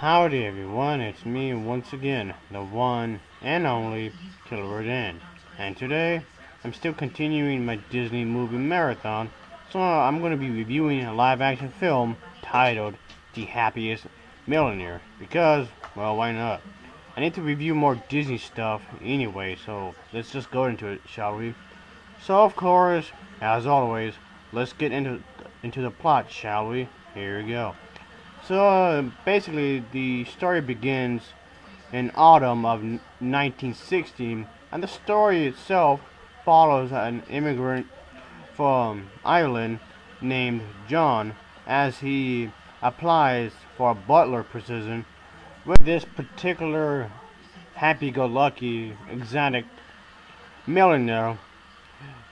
Howdy everyone, it's me once again, the one and only Killer Dan. And today, I'm still continuing my Disney movie marathon, so uh, I'm going to be reviewing a live action film titled The Happiest Millionaire, because, well, why not? I need to review more Disney stuff anyway, so let's just go into it, shall we? So, of course, as always, let's get into, into the plot, shall we? Here we go. So uh, basically, the story begins in autumn of 1960, and the story itself follows an immigrant from Ireland named John as he applies for a butler position with this particular happy-go-lucky exotic millionaire.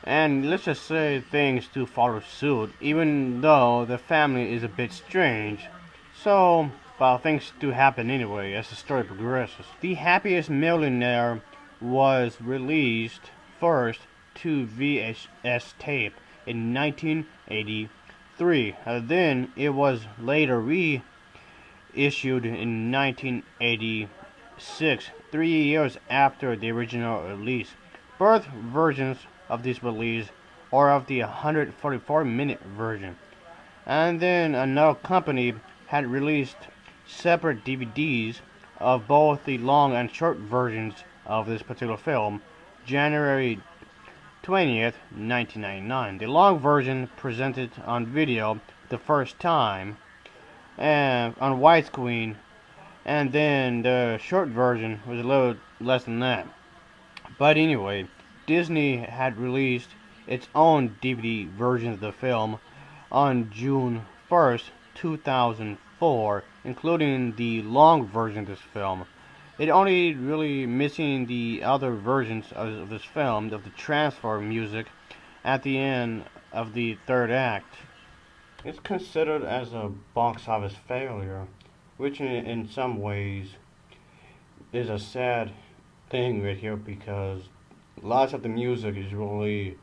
And let's just say things do follow suit even though the family is a bit strange so, well, things do happen anyway as the story progresses. The Happiest Millionaire was released first to VHS tape in 1983. Uh, then it was later reissued in 1986, three years after the original release. Both versions of this release are of the 144 minute version. And then another company had released separate DVDs of both the long and short versions of this particular film, January 20th, 1999. The long version presented on video the first time and on widescreen, and then the short version was a little less than that. But anyway, Disney had released its own DVD version of the film on June 1st, 2004, including the long version of this film. It only really missing the other versions of this film, of the transfer music, at the end of the third act. It's considered as a box office failure, which in, in some ways is a sad thing right here because lots of the music is really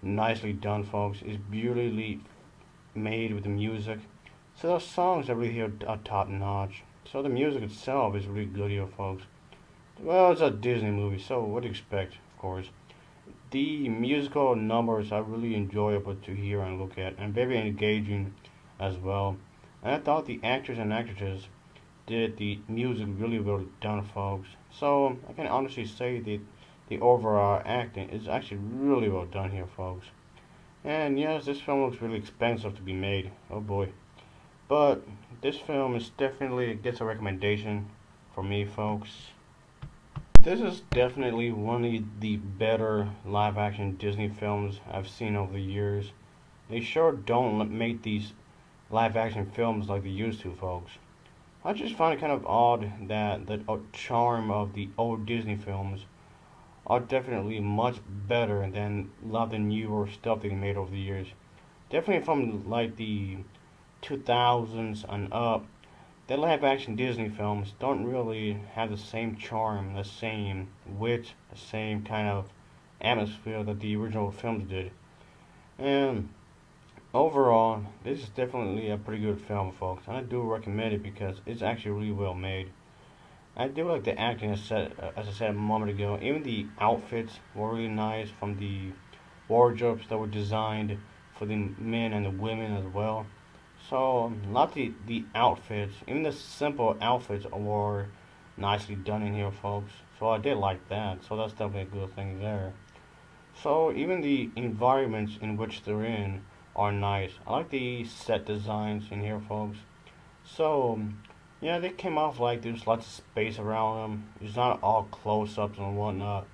nicely done, folks. It's beautifully made with the music. So those songs are really hear are top notch. So the music itself is really good here, folks. Well, it's a Disney movie, so what do you expect, of course. The musical numbers are really enjoyable to hear and look at, and very engaging as well. And I thought the actors and actresses did the music really well done, folks. So I can honestly say that the overall acting is actually really well done here, folks. And yes, this film looks really expensive to be made. Oh boy. But this film is definitely gets a recommendation for me, folks. This is definitely one of the better live action Disney films I've seen over the years. They sure don't make these live action films like they used to, folks. I just find it kind of odd that the uh, charm of the old Disney films are definitely much better than a lot of the newer stuff they made over the years. Definitely from like the 2000s and up, the live action Disney films don't really have the same charm, the same wit, the same kind of atmosphere that the original films did. And overall, this is definitely a pretty good film, folks. And I do recommend it because it's actually really well made. I do like the acting, as, uh, as I said a moment ago. Even the outfits were really nice from the wardrobes that were designed for the men and the women as well. So, not the, the outfits, even the simple outfits were nicely done in here, folks. So I did like that. So that's definitely a good thing there. So even the environments in which they're in are nice. I like the set designs in here, folks. So, yeah, they came off like there's lots of space around them. It's not all close-ups and whatnot.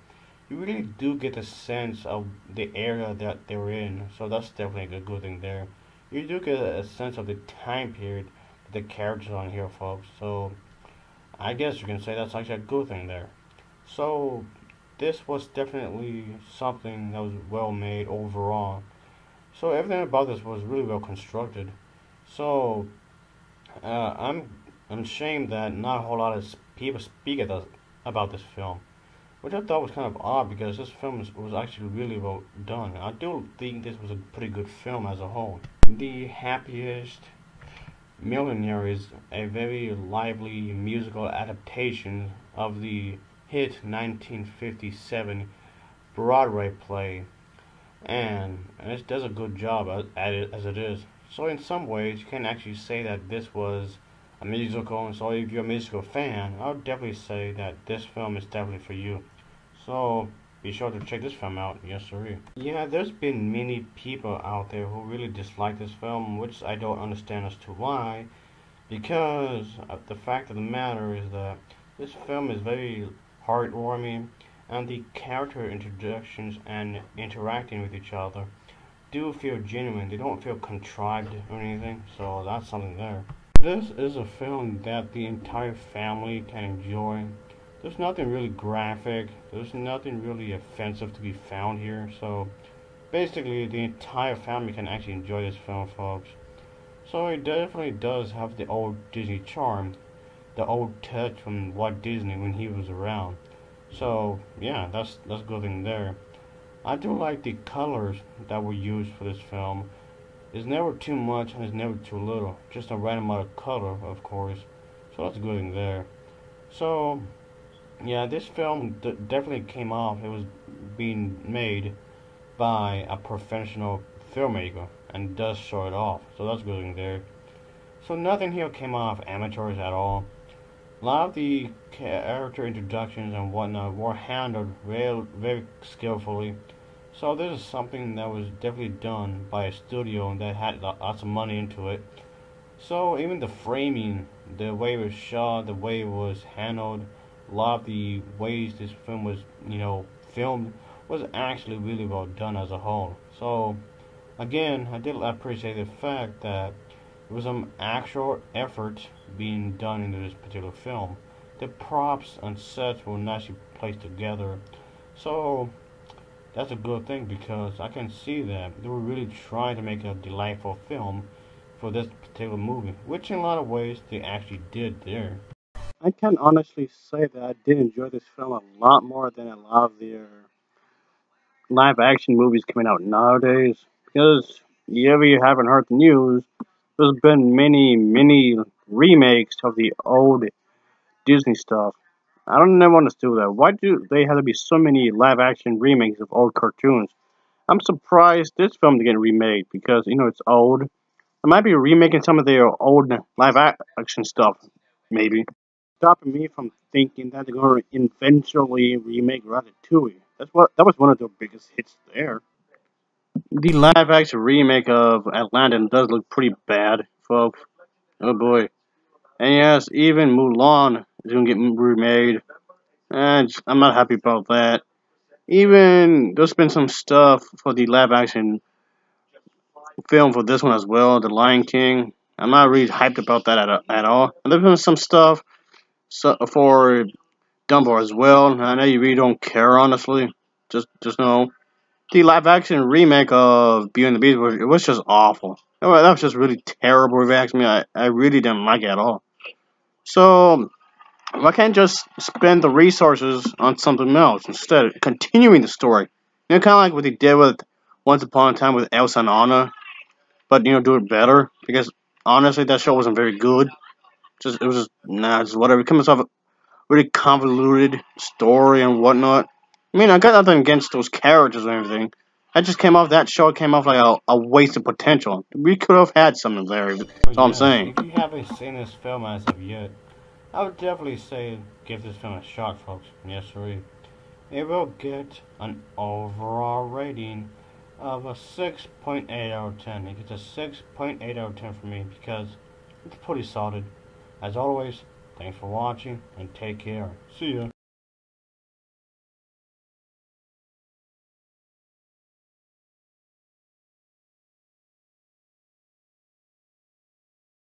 You really do get the sense of the area that they're in. So that's definitely a good thing there you do get a sense of the time period the characters on here, folks. So I guess you can say that's actually a good thing there. So this was definitely something that was well made overall. So everything about this was really well constructed. So uh, I'm I'm ashamed that not a whole lot of people speak about this film, which I thought was kind of odd because this film was, was actually really well done. I do think this was a pretty good film as a whole the happiest Millionaire is a very lively musical adaptation of the hit 1957 Broadway play, and it does a good job at it as it is. So in some ways, you can actually say that this was a musical, and so if you're a musical fan, I would definitely say that this film is definitely for you. So be sure to check this film out. Yes, sir. Yeah, there's been many people out there who really dislike this film, which I don't understand as to why. Because the fact of the matter is that this film is very heartwarming, and the character introductions and interacting with each other do feel genuine. They don't feel contrived or anything, so that's something there. This is a film that the entire family can enjoy there's nothing really graphic, there's nothing really offensive to be found here, so basically the entire family can actually enjoy this film, folks. So it definitely does have the old Disney charm, the old touch from Walt Disney when he was around. So yeah, that's that's good thing there. I do like the colors that were used for this film. It's never too much and it's never too little. Just a right amount of color, of course. So that's good thing there. So yeah, this film definitely came off. It was being made by a professional filmmaker and does show it off. So that's good in there. So nothing here came off amateurs at all. A lot of the character introductions and whatnot were handled very, very skillfully. So this is something that was definitely done by a studio that had lots of money into it. So even the framing, the way it was shot, the way it was handled, a lot of the ways this film was, you know, filmed was actually really well done as a whole. So, again, I did appreciate the fact that there was some actual effort being done into this particular film. The props and sets were nicely placed together. So, that's a good thing because I can see that they were really trying to make a delightful film for this particular movie, which in a lot of ways they actually did there. I can honestly say that I did enjoy this film a lot more than a lot of the live action movies coming out nowadays. Because if you haven't heard the news, there's been many, many remakes of the old Disney stuff. I don't never understood that. Why do they have to be so many live action remakes of old cartoons? I'm surprised this film to get remade because you know it's old. They might be remaking some of their old live action stuff, maybe stopping me from thinking that they're going to eventually remake Ratatouille. That's what that was one of the biggest hits there. The live action remake of Aladdin does look pretty bad, folks. Oh boy. And yes, even Mulan going to get remade. And eh, I'm not happy about that. Even there's been some stuff for the live action film for this one as well, The Lion King. I'm not really hyped about that at, at all. And there's been some stuff so, for Dumbo as well. I know you really don't care, honestly. Just, just know the live action remake of Beauty and the Beast was, it was just awful. That was just really terrible. Me, I, I really didn't like it at all. So, why can't just spend the resources on something else instead of continuing the story? You know, kind of like what they did with Once Upon a Time with Elsa and Anna, but you know, do it better. Because honestly, that show wasn't very good. Just it was just nah, just whatever. It comes off a really convoluted story and whatnot. I mean, I got nothing against those characters or anything. I just came off that show. Came off like a, a waste of potential. We could have had something there. That's all yeah, I'm saying. If you haven't seen this film as of yet, I would definitely say give this film a shot, folks. Yes, sir. It will get an overall rating of a 6.8 out of 10. It gets a 6.8 out of 10 for me because it's pretty solid. As always, thanks for watching and take care. See ya.